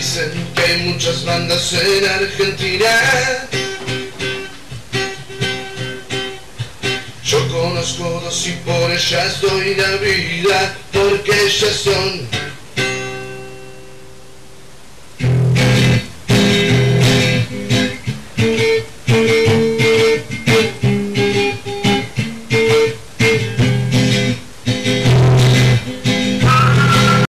Dicen que hay muchas bandas en Argentina. Yo conozco dos y por ellas doy la vida, porque ellas son